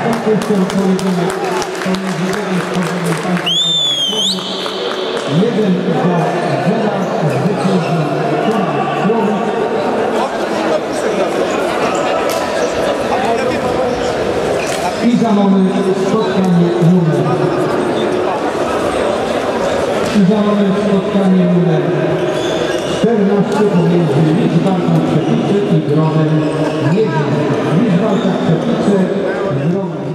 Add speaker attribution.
Speaker 1: Jeden za zera zwycięży Słowik i za moment spotkanie numer. I za moment spotkanie numer kolejności pomiędzy Liczbalką Przepicy i Grodem Mierzem. Liczbalka Przepicy, Grodem